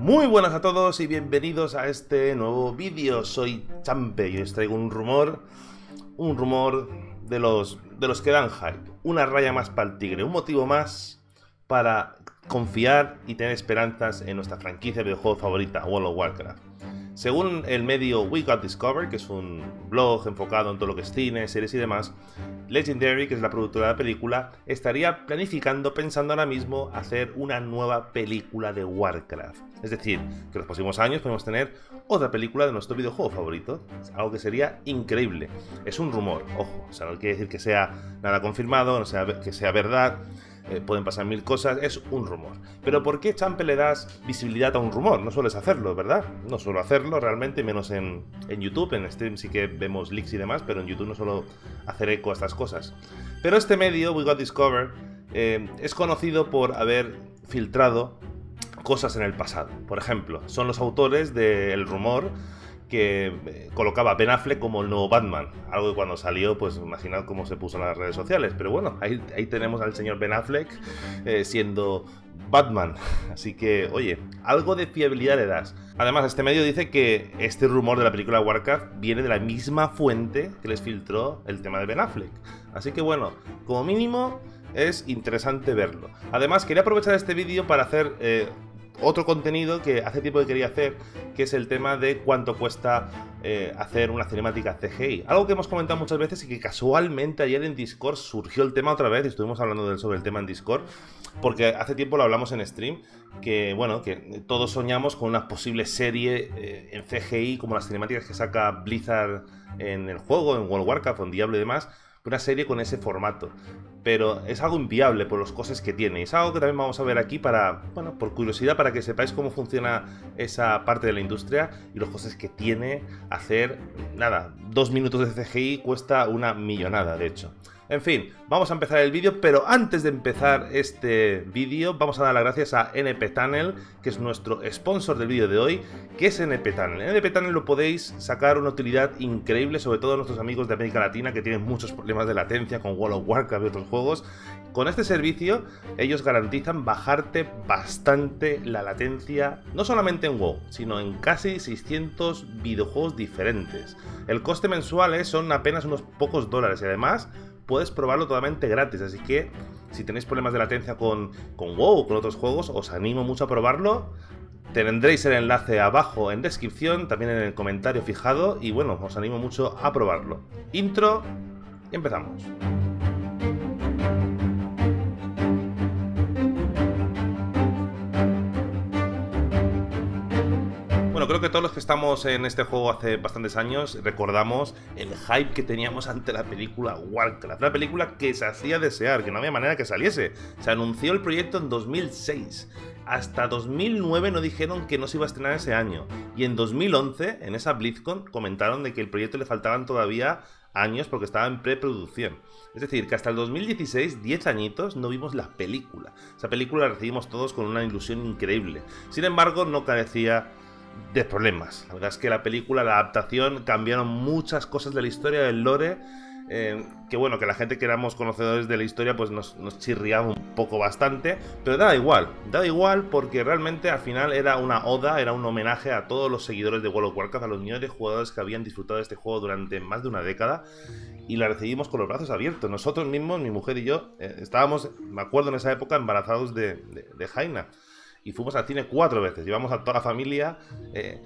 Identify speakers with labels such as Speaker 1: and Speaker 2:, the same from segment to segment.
Speaker 1: Muy buenas a todos y bienvenidos a este nuevo vídeo. Soy Champe y os traigo un rumor, un rumor de los, de los que dan hype. Una raya más para el tigre, un motivo más para confiar y tener esperanzas en nuestra franquicia de videojuego favorita, World of Warcraft. Según el medio We Got Discovered, que es un blog enfocado en todo lo que es cine, series y demás, Legendary, que es la productora de la película, estaría planificando, pensando ahora mismo, hacer una nueva película de Warcraft. Es decir, que en los próximos años podemos tener otra película de nuestro videojuego favorito. Algo que sería increíble. Es un rumor, ojo, o sea, no quiere decir que sea nada confirmado, no sea, que sea verdad. Eh, pueden pasar mil cosas, es un rumor. Pero ¿por qué Champe le das visibilidad a un rumor? No sueles hacerlo, ¿verdad? No suelo hacerlo realmente, menos en, YouTube, en stream sí que vemos leaks y demás, pero en YouTube no suelo hacer eco a estas cosas. Pero este medio, We Got Discovered, eh, es conocido por haber filtrado cosas en el pasado. Por ejemplo, son los autores del rumor que eh, colocaba a Ben Affleck como el nuevo Batman. Algo que cuando salió, pues imaginad cómo se puso en las redes sociales. Pero bueno, ahí, tenemos al señor Ben Affleck eh, siendo Batman. Así que, oye, algo de fiabilidad le das. Además, este medio dice que este rumor de la película Warcraft viene de la misma fuente que les filtró el tema de Ben Affleck. Así que bueno, como mínimo es interesante verlo. Además, quería aprovechar este vídeo para hacer eh, otro contenido que hace tiempo que quería hacer, que es el tema de cuánto cuesta eh, hacer una cinemática CGI. Algo que hemos comentado muchas veces y que casualmente ayer en Discord surgió el tema otra vez, y estuvimos hablando sobre el tema en Discord, porque hace tiempo lo hablamos en stream, que bueno, que todos soñamos con una posible serie eh, en CGI como las cinemáticas que saca Blizzard en el juego, en World of Warcraft, en Diablo y demás, una serie con ese formato. Pero es algo inviable por los costes que tiene. Es algo que también vamos a ver aquí para, bueno, por curiosidad, para que sepáis cómo funciona esa parte de la industria y los costes que tiene hacer, nada, dos minutos de CGI cuesta una millonada, de hecho. En fin, vamos a empezar el vídeo, pero antes de empezar este vídeo, vamos a dar las gracias a NP Tunnel, que es nuestro sponsor del vídeo de hoy. ¿Qué es NP Tunnel? En NP Tunnel lo podéis sacar una utilidad increíble, sobre todo a nuestros amigos de América Latina que tienen muchos problemas de latencia con World of Warcraft y otros juegos. Con este servicio, ellos garantizan bajarte bastante la latencia, no solamente en WoW, sino en casi 600 videojuegos diferentes. El coste mensual eh, son apenas unos pocos dólares y además puedes probarlo totalmente gratis. Así que si tenéis problemas de latencia con, con WoW o con otros juegos, os animo mucho a probarlo. Tendréis el enlace abajo en descripción, también en el comentario fijado. Y bueno, os animo mucho a probarlo. Intro y empezamos. Creo que todos los que estamos en este juego hace bastantes años recordamos el hype que teníamos ante la película Warcraft. Una película que se hacía desear, que no había manera que saliese. Se anunció el proyecto en 2006. Hasta 2009 no dijeron que no se iba a estrenar ese año. Y en 2011, en esa BlizzCon, comentaron de que el proyecto le faltaban todavía años porque estaba en preproducción. Es decir, que hasta el 2016, 10 añitos, no vimos la película. Esa película la recibimos todos con una ilusión increíble. Sin embargo, no carecía de problemas. La verdad es que la película, la adaptación, cambiaron muchas cosas de la historia, del lore. Eh, que bueno, que la gente que éramos conocedores de la historia pues nos, chirriaba un poco bastante, pero da igual, da igual porque realmente al final era una oda, era un homenaje a todos los seguidores de World of Warcraft, a los millones de jugadores que habían disfrutado de este juego durante más de una década y la recibimos con los brazos abiertos. Nosotros mismos, mi mujer y yo, eh, estábamos, me acuerdo en esa época, embarazados de Jaina y fuimos al cine cuatro veces. Llevamos a toda la familia. Eh,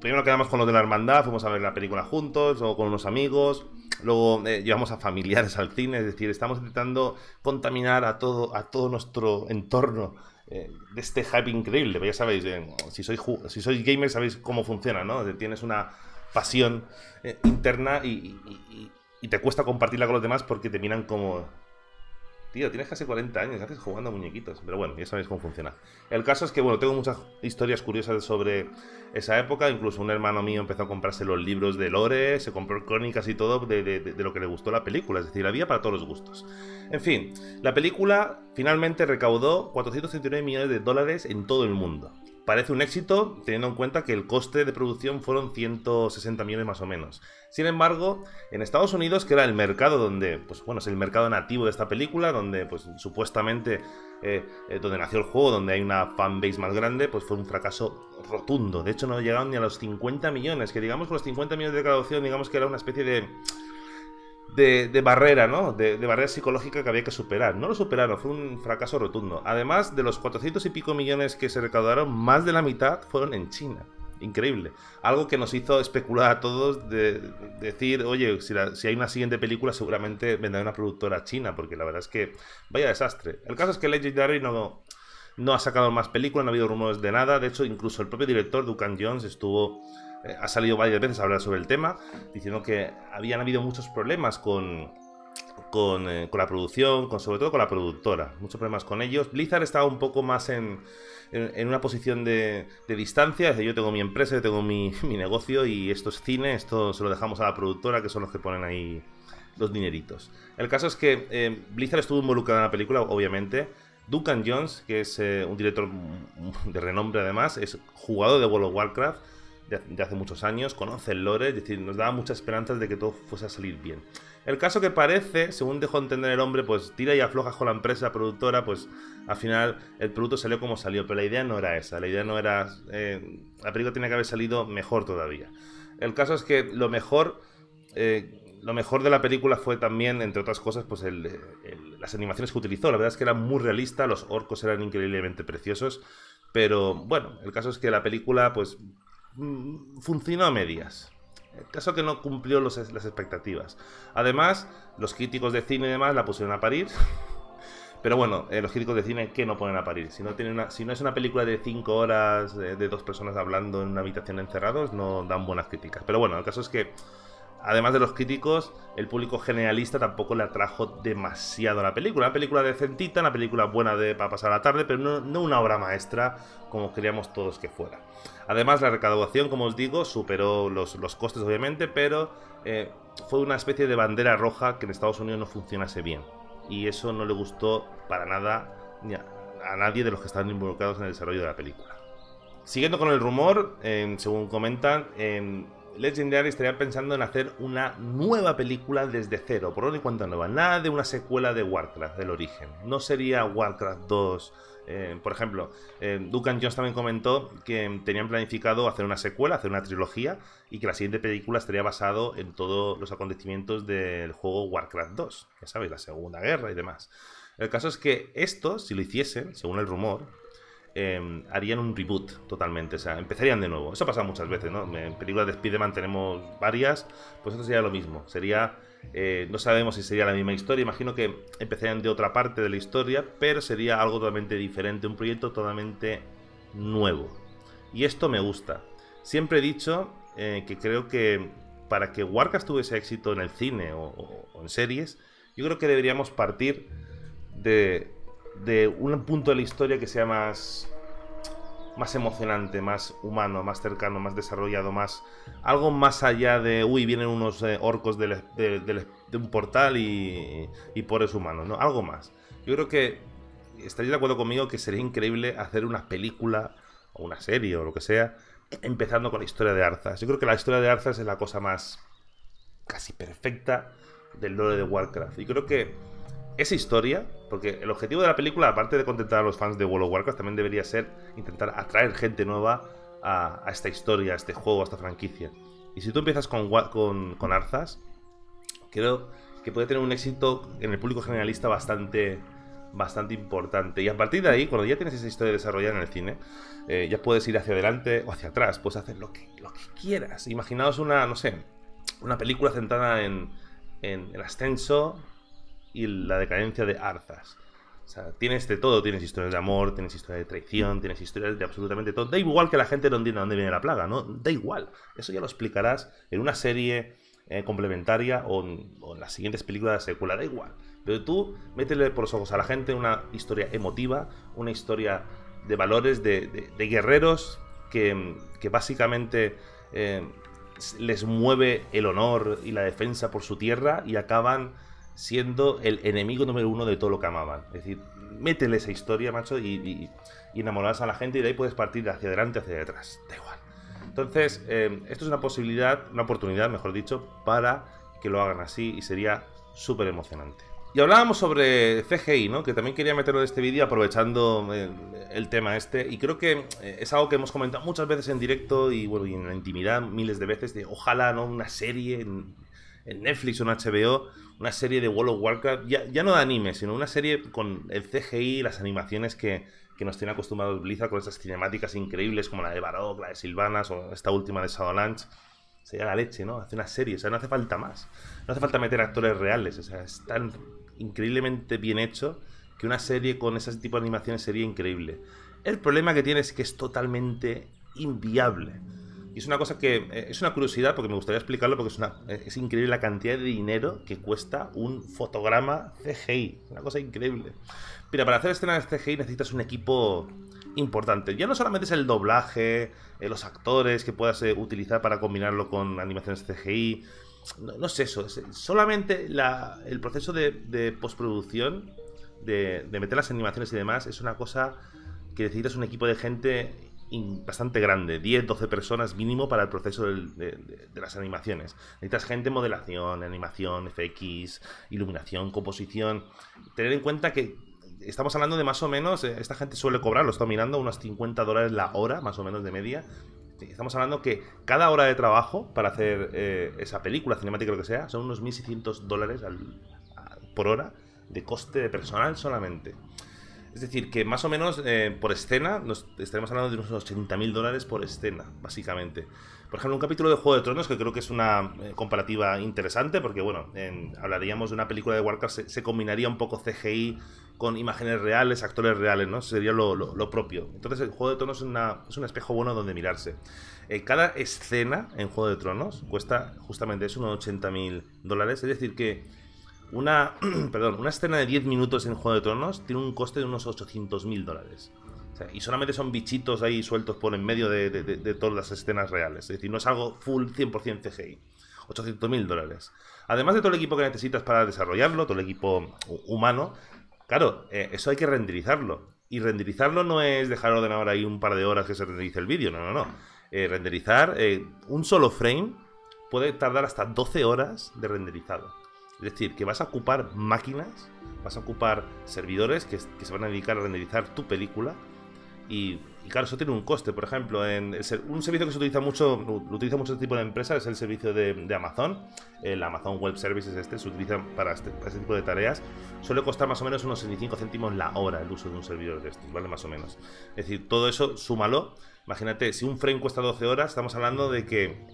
Speaker 1: primero quedamos con los de la hermandad, fuimos a ver la película juntos, luego con unos amigos. Luego eh, llevamos a familiares al cine, es decir, estamos intentando contaminar a todo, a todo nuestro entorno eh, de este hype increíble. Ya sabéis, si, sois, si sois gamers sabéis cómo funciona, ¿no? Tienes una pasión interna y te cuesta compartirla con los demás porque te miran como Tío, tienes casi 40 años, haces jugando a muñequitos. Pero bueno, ya sabéis cómo funciona. El caso es que, bueno, tengo muchas historias curiosas sobre esa época. Incluso un hermano mío empezó a comprarse los libros de Lore, se compró crónicas y todo de, de lo que le gustó la película. Es decir, había para todos los gustos. En fin, la película finalmente recaudó 439 millones de dólares en todo el mundo parece un éxito teniendo en cuenta que el coste de producción fueron 160 millones más o menos. Sin embargo, en Estados Unidos, que era el mercado donde, pues bueno, es el mercado nativo de esta película, donde pues supuestamente eh, eh, donde nació el juego, donde hay una fanbase más grande, pues fue un fracaso rotundo. De hecho, no llegaron ni a los 50 millones, que digamos con los 50 millones de recaudación, digamos que era una especie de de, barrera, ¿no? De, barrera psicológica que había que superar. No lo superaron, fue un fracaso rotundo. Además, de los 400 y pico millones que se recaudaron, más de la mitad fueron en China. Increíble. Algo que nos hizo especular a todos de, decir, oye, si, hay una siguiente película, seguramente vendrá una productora china, porque la verdad es que vaya desastre. El caso es que Legendary no, no ha sacado más películas, no ha habido rumores de nada. De hecho, incluso el propio director, Duncan Jones, estuvo eh, ha salido varias veces a hablar sobre el tema, diciendo que habían habido muchos problemas con, con, eh, la producción, con, sobre todo con la productora. Muchos problemas con ellos. Blizzard estaba un poco más en, en, una posición de, de, distancia. Es yo tengo mi empresa, yo tengo mi, mi, negocio y esto es cine, esto se lo dejamos a la productora, que son los que ponen ahí los dineritos. El caso es que eh, Blizzard estuvo involucrado en la película, obviamente. Duncan Jones, que es un director de renombre además, es jugador de World of Warcraft de, hace muchos años, conoce el lore, es decir, nos daba muchas esperanzas de que todo fuese a salir bien. El caso que parece, según dejó entender el hombre, pues tira y afloja con la empresa productora, pues al final el producto salió como salió, pero la idea no era esa, la idea no era... Eh, la película tenía que haber salido mejor todavía. El caso es que lo mejor... Eh, lo mejor de la película fue también, entre otras cosas, pues las animaciones que utilizó. La verdad es que era muy realista, los orcos eran increíblemente preciosos. Pero bueno, el caso es que la película, pues funcionó a medias. El caso que no cumplió las expectativas. Además, los críticos de cine y demás la pusieron a parir. Pero bueno, eh, los críticos de cine, ¿qué no ponen a parir? Si no, una, si no es una película de 5 horas de, dos personas hablando en una habitación encerrados, no dan buenas críticas. Pero bueno, el caso es que además de los críticos, el público generalista tampoco le atrajo demasiado a la película. Una película decentita, una película buena de, para pasar la tarde, pero no, una obra maestra como queríamos todos que fuera. Además, la recaudación, como os digo, superó los, costes, obviamente, pero eh, fue una especie de bandera roja que en Estados Unidos no funcionase bien. Y eso no le gustó para nada a, nadie de los que estaban involucrados en el desarrollo de la película. Siguiendo con el rumor, según comentan, Legendary estaría pensando en hacer una nueva película desde cero, por lo y cuenta nueva. Nada de una secuela de Warcraft, del origen. No sería Warcraft 2. Eh, por ejemplo, eh, Duncan Jones también comentó que tenían planificado hacer una secuela, hacer una trilogía, y que la siguiente película estaría basado en todos los acontecimientos del juego Warcraft 2. Ya sabéis, la Segunda Guerra y demás. El caso es que esto, si lo hiciesen, según el rumor, Em, harían un reboot totalmente, o sea, empezarían de nuevo. Eso pasa muchas veces, ¿no? En películas de Spider-Man tenemos varias, pues esto sería lo mismo. Sería, eh, no sabemos si sería la misma historia, imagino que empezarían de otra parte de la historia, pero sería algo totalmente diferente, un proyecto totalmente nuevo. Y esto me gusta. Siempre he dicho eh, que creo que para que Warcraft tuviese éxito en el cine o en series, yo creo que deberíamos partir de de un punto de la historia que sea más más emocionante, más humano, más cercano, más desarrollado, más algo más allá de, uy, vienen unos eh, orcos de, un portal y, y pobres humanos, ¿no? Algo más. Yo creo que estaréis de acuerdo conmigo que sería increíble hacer una película o una serie o lo que sea, empezando con la historia de Arzas. Yo creo que la historia de Arzas es la cosa más casi perfecta del lore de Warcraft. Y creo que esa historia, porque el objetivo de la película, aparte de contentar a los fans de World of Warcraft, también debería ser intentar atraer gente nueva a, esta historia, a este juego, a esta franquicia. Y si tú empiezas con, con, con Arzas, creo que puede tener un éxito en el público generalista bastante, bastante importante. Y a partir de ahí, cuando ya tienes esa historia desarrollada en el cine, eh, ya puedes ir hacia adelante o hacia atrás, puedes hacer lo que, lo que quieras. Imaginaos una, no sé, una película centrada en, en el ascenso y la decadencia de Arzas. O sea, tienes de todo, tienes historias de amor, tienes historias de traición, tienes historias de absolutamente todo. Da igual que la gente no entienda dónde viene la plaga, ¿no? Da igual. Eso ya lo explicarás en una serie eh, complementaria o en, las siguientes películas de secuela, da igual. Pero tú métele por los ojos a la gente una historia emotiva, una historia de valores, de, guerreros que, básicamente eh, les mueve el honor y la defensa por su tierra y acaban siendo el enemigo número uno de todo lo que amaban. Es decir, métele esa historia, macho, y, y, a la gente y de ahí puedes partir hacia adelante, hacia detrás. Da igual. Entonces, eh, esto es una posibilidad, una oportunidad, mejor dicho, para que lo hagan así y sería súper emocionante. Y hablábamos sobre CGI, ¿no? Que también quería meterlo en este vídeo aprovechando eh, el, tema este. Y creo que eh, es algo que hemos comentado muchas veces en directo y, bueno, y en la intimidad miles de veces. De ojalá, ¿no? Una serie Netflix o en HBO, una serie de World of Warcraft, ya, ya, no de anime, sino una serie con el CGI, las animaciones que, que nos tiene acostumbrados Blizzard con esas cinemáticas increíbles como la de Barok, la de Silvanas o esta última de Shadowlands sería la leche, ¿no? Hace una serie, o sea, no hace falta más. No hace falta meter actores reales, o sea, es tan increíblemente bien hecho que una serie con ese tipo de animaciones sería increíble. El problema que tiene es que es totalmente inviable. Y es una cosa que eh, es una curiosidad porque me gustaría explicarlo porque es, una, eh, es increíble la cantidad de dinero que cuesta un fotograma CGI. Una cosa increíble. Mira, para hacer escenas de CGI necesitas un equipo importante. Ya no solamente es el doblaje, eh, los actores que puedas utilizar para combinarlo con animaciones CGI, no, es eso, es solamente el proceso de, postproducción, de, meter las animaciones y demás, es una cosa que necesitas un equipo de gente bastante grande, 10, 12 personas mínimo para el proceso de, las animaciones. Necesitas gente en modelación, animación, FX, iluminación, composición. Tener en cuenta que estamos hablando de más o menos, eh, esta gente suele cobrar, lo estoy mirando, unos 50 dólares la hora, más o menos de media, Estamos hablando que cada hora de trabajo para hacer eh, esa película cinemática, lo que sea, son unos 1.600 dólares por hora de coste de personal solamente. Es decir, que más o menos eh, por escena nos estaremos hablando de unos 80.000 dólares por escena, básicamente. Por ejemplo, un capítulo de Juego de Tronos que creo que es una eh, comparativa interesante, porque bueno, hablaríamos de una película de Warcraft, se, combinaría un poco CGI con imágenes reales, actores reales, ¿no? Sería lo, propio. Entonces, el Juego de Tronos es, un espejo bueno donde mirarse. Eh, cada escena en Juego de Tronos cuesta justamente eso, unos 80.000 dólares. Es decir, que una, perdón, una escena de 10 minutos en Juego de Tronos tiene un coste de unos 800.000 dólares y solamente son bichitos ahí sueltos por en medio de, todas las escenas reales. Es decir, no es algo full 100% CGI. 800 mil dólares. Además de todo el equipo que necesitas para desarrollarlo, todo el equipo humano, claro, eh, eso hay que renderizarlo. Y renderizarlo no es dejar el ordenador ahí un par de horas que se renderice el vídeo, no, no, no. Eh, renderizar eh, un solo frame puede tardar hasta 12 horas de renderizado. Es decir, que vas a ocupar máquinas, vas a ocupar servidores que, que se van a dedicar a renderizar tu película y, claro, eso tiene un coste. Por ejemplo, en un servicio que se utiliza mucho, lo utiliza mucho este tipo de empresas, es el servicio de, Amazon. El Amazon Web Services este se utiliza para este, este, tipo de tareas. Suele costar más o menos unos 65 céntimos la hora el uso de un servidor de estos, ¿vale? Más o menos. Es decir, todo eso, súmalo. Imagínate, si un frame cuesta 12 horas, estamos hablando de que...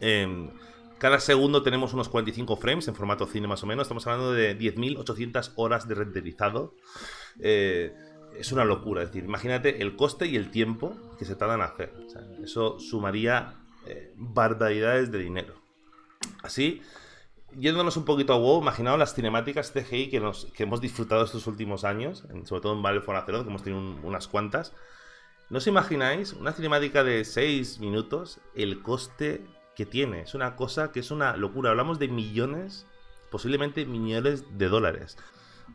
Speaker 1: Em, cada segundo tenemos unos 45 frames en formato cine más o menos. Estamos hablando de 10.800 horas de renderizado. Eh, es una locura. Es decir, imagínate el coste y el tiempo que se tardan en hacer. eso sumaría eh, barbaridades de dinero. Así, yéndonos un poquito a WoW, imaginaos las cinemáticas CGI que, nos, que hemos disfrutado estos últimos años, sobre todo en Battlefront Azeroth, que hemos tenido unas cuantas. ¿No os imagináis una cinemática de 6 minutos, el coste que tiene? Es una cosa que es una locura. Hablamos de millones, posiblemente millones de dólares.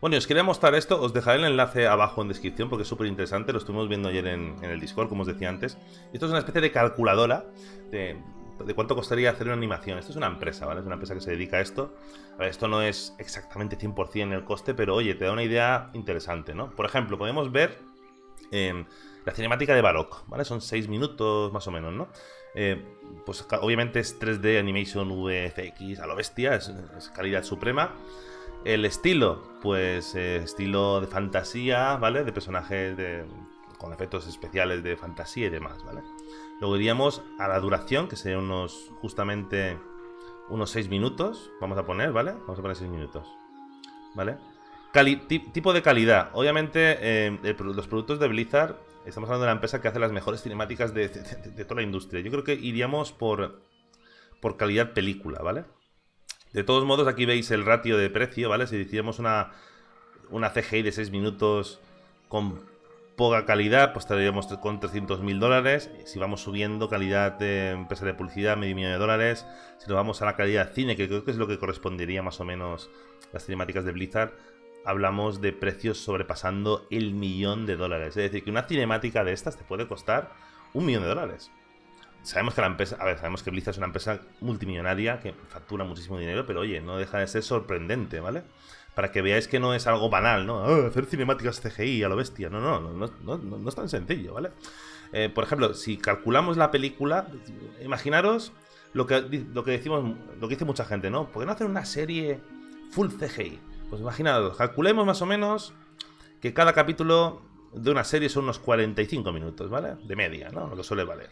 Speaker 1: Bueno, os quería mostrar esto, os dejaré el enlace abajo en descripción porque es súper interesante, lo estuvimos viendo ayer en, el Discord, como os decía antes. Esto es una especie de calculadora de, cuánto costaría hacer una animación. Esto es una empresa, ¿vale? Es una empresa que se dedica a esto. esto no es exactamente 100% el coste, pero oye, te da una idea interesante, ¿no? Por ejemplo, podemos ver em, la cinemática de Barok, ¿vale? Son 6 minutos más o menos, ¿no? Eh, pues obviamente es 3D Animation VFX a lo bestia, es calidad suprema. El estilo, pues eh, estilo de fantasía, ¿vale? De personajes de, con efectos especiales de fantasía y demás, ¿vale? Luego iríamos a la duración, que sería unos, justamente, unos 6 minutos. Vamos a poner, ¿vale? Vamos a poner 6 minutos, ¿vale? Tipo de calidad. Obviamente, eh, los productos de Blizzard, estamos hablando de la empresa que hace las mejores cinemáticas de, de toda la industria. Yo creo que iríamos por, por calidad película, ¿vale? De todos modos, aquí veis el ratio de precio, ¿vale? Si hiciéramos una, una CGI de 6 minutos con poca calidad, pues estaríamos con 300.000 dólares. Si vamos subiendo calidad de empresa de publicidad, medio millón de dólares. Si nos vamos a la calidad cine, que creo que es lo que correspondería más o menos las cinemáticas de Blizzard, hablamos de precios sobrepasando el millón de dólares. Es decir, que una cinemática de estas te puede costar un millón de dólares. sabemos que la empresa, a ver, sabemos que Blizzard es una empresa multimillonaria que factura muchísimo dinero, pero oye, no deja de ser sorprendente, ¿vale? Para que veáis que no es algo banal, ¿no? Ah, hacer cinemáticas CGI a lo bestia. No, no, no, no, no, es tan sencillo, ¿vale? Eh, por ejemplo, si calculamos la película, imaginaros lo que, lo que decimos, lo que dice mucha gente, ¿no? ¿Por qué no hacer una serie full CGI? Pues imaginaros, calculemos más o menos que cada capítulo de una serie son unos 45 minutos, ¿vale? De media, ¿no? Lo que suele valer.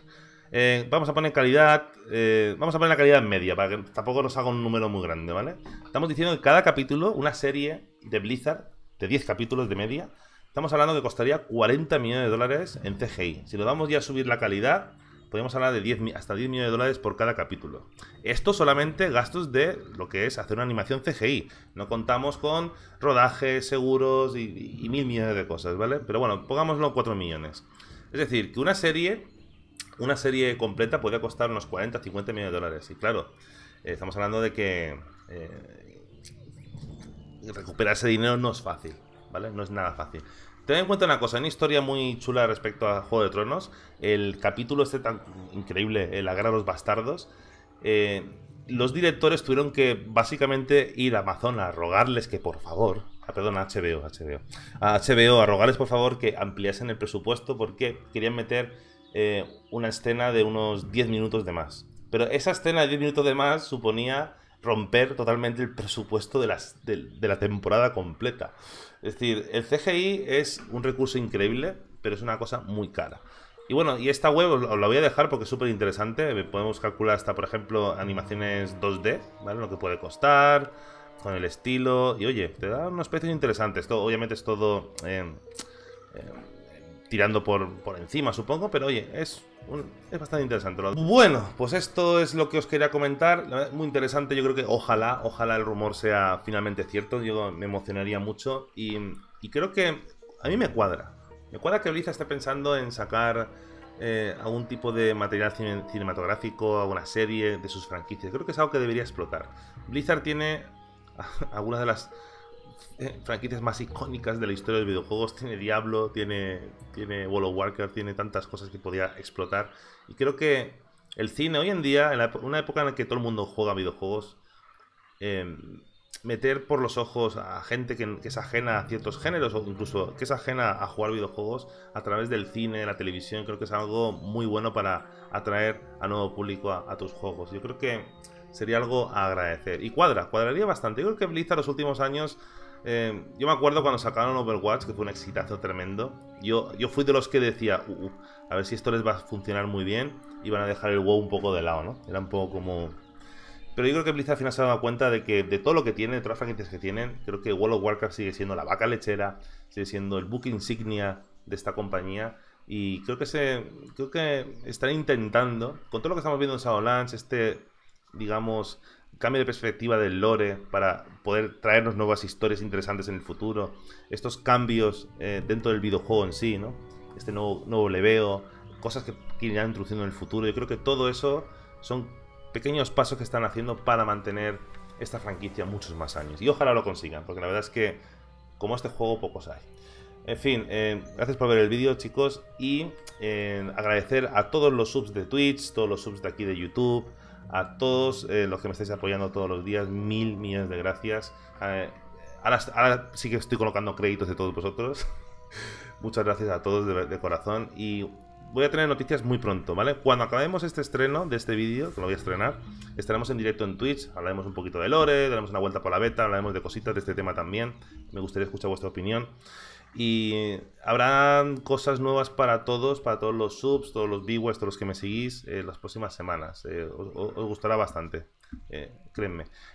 Speaker 1: Eh, vamos a poner calidad. Eh, vamos a poner la calidad media para que tampoco nos haga un número muy grande, ¿vale? Estamos diciendo que cada capítulo, una serie de Blizzard, de 10 capítulos de media, estamos hablando que costaría 40 millones de dólares en CGI. Si lo damos ya a subir la calidad, podemos hablar de 10, hasta 10 millones de dólares por cada capítulo. Esto solamente gastos de lo que es hacer una animación CGI. No contamos con rodajes, seguros y, mil millones de cosas, ¿vale? Pero bueno, pongámoslo 4 millones. Es decir, que una serie una serie completa podría costar unos 40, 50 millones de dólares. Y claro, eh, estamos hablando de que eh, recuperar ese dinero no es fácil, ¿vale? No es nada fácil. Ten en cuenta una cosa, una historia muy chula respecto a Juego de Tronos. El capítulo este tan increíble, el agarrar a los bastardos. Eh, los directores tuvieron que básicamente ir a Amazon a rogarles que por favor, ah, perdón, a HBO, HBO, a HBO a rogarles por favor que ampliasen el presupuesto porque querían meter eh, una escena de unos 10 minutos de más. Pero esa escena de 10 minutos de más suponía romper totalmente el presupuesto de, las, de, la temporada completa. Es decir, el CGI es un recurso increíble, pero es una cosa muy cara. Y bueno, y esta web os la voy a dejar porque es súper interesante. Podemos calcular hasta, por ejemplo, animaciones 2D, ¿vale? Lo que puede costar, con el estilo. Y oye, te da unos precios interesantes. Esto, obviamente es todo... Eh, eh, tirando por, por encima, supongo, pero oye, es, es bastante interesante. Bueno, pues esto es lo que os quería comentar. Muy interesante, yo creo que ojalá, ojalá el rumor sea finalmente cierto. Yo me emocionaría mucho y, y creo que a mí me cuadra. Me cuadra que Blizzard esté pensando en sacar eh, algún tipo de material cinematográfico, alguna serie de sus franquicias. Creo que es algo que debería explotar. Blizzard tiene algunas de las eh, franquicias más icónicas de la historia de los videojuegos. Tiene Diablo, tiene, tiene World of Warcraft, tiene tantas cosas que podía explotar. Y creo que el cine hoy en día, en una época en la que todo el mundo juega videojuegos, em, meter por los ojos a gente que, es ajena a ciertos géneros o incluso que es ajena a jugar videojuegos a través del cine, la televisión, creo que es algo muy bueno para atraer a nuevo público a, a tus juegos. Yo creo que sería algo a agradecer. Y cuadra, cuadraría bastante. Yo creo que Blizzard los últimos años eh, yo me acuerdo cuando sacaron Overwatch, que fue un exitazo tremendo. Yo, yo fui de los que decía, uh, uh, a ver si esto les va a funcionar muy bien y van a dejar el WoW un poco de lado, ¿no? Era un poco como... Pero yo creo que Blizzard al final se ha dado cuenta de que de todo lo que tiene, de todas las franquicias que tienen, creo que World of Warcraft sigue siendo la vaca lechera, sigue siendo el book insignia de esta compañía. Y creo que se. Creo que están intentando, con todo lo que estamos viendo en Shadowlands, este, digamos, cambio de perspectiva del lore para poder traernos nuevas historias interesantes en el futuro, estos cambios eh, dentro del videojuego en sí, ¿no? Este nuevo, nuevo leveo, cosas que, irán introduciendo en el futuro. Yo creo que todo eso son pequeños pasos que están haciendo para mantener esta franquicia muchos más años. Y ojalá lo consigan, porque la verdad es que como este juego pocos hay. En fin, eh, gracias por ver el vídeo chicos y eh, agradecer a todos los subs de Twitch, todos los subs de aquí de YouTube, a todos eh, los que me estáis apoyando todos los días, mil millones de gracias. Eh, ahora, sí que estoy colocando créditos de todos vosotros. Muchas gracias a todos de, corazón y voy a tener noticias muy pronto, ¿vale? Cuando acabemos este estreno de este vídeo, que lo voy a estrenar, estaremos en directo en Twitch, hablaremos un poquito de lore, daremos una vuelta por la beta, hablaremos de cositas de este tema también. Me gustaría escuchar vuestra opinión. Y habrá cosas nuevas para todos, para todos los subs, todos los viewers, todos los que me seguís en las próximas semanas. Eh, os, gustará bastante, eh.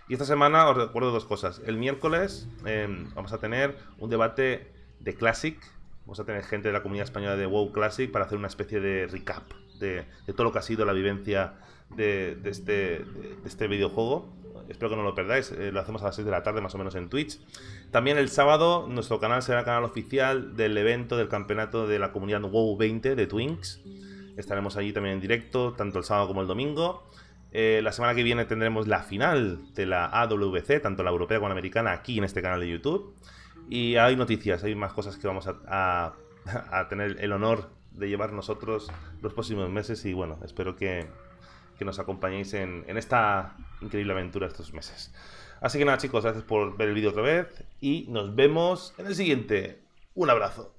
Speaker 1: Y esta semana os recuerdo dos cosas. El miércoles em, vamos a tener un debate de Classic. Vamos a tener gente de la comunidad española de WoW Classic para hacer una especie de recap de, todo lo que ha sido la vivencia de, este, de este videojuego espero que no lo perdáis, eh, lo hacemos a las 6 de la tarde más o menos en Twitch. También el sábado nuestro canal será el canal oficial del evento del campeonato de la comunidad WoW 20 de Twinks. Estaremos allí también en directo, tanto el sábado como el domingo. Eh, la semana que viene tendremos la final de la AWC, tanto la europea como la americana, aquí en este canal de YouTube. Y hay noticias, hay más cosas que vamos a, a tener el honor de llevar nosotros los próximos meses y bueno, espero que, que nos acompañéis en, esta increíble aventura estos meses. Así que nada chicos, gracias por ver el vídeo otra vez y nos vemos en el siguiente. Un abrazo.